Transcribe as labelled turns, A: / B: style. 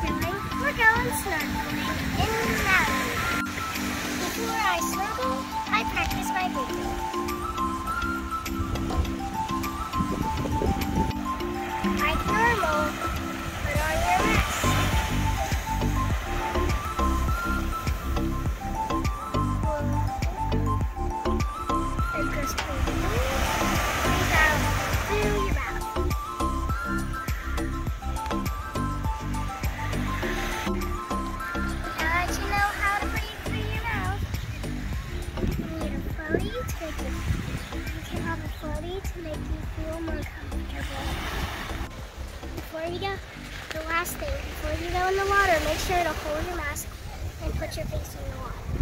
A: snorkeling in the mountain. Before I snorkel, I practice my breathing. Like normal, put on your mask. And just make you feel more comfortable. Before you go, the last thing, before you go in the water, make sure to hold your mask and put your face in the water.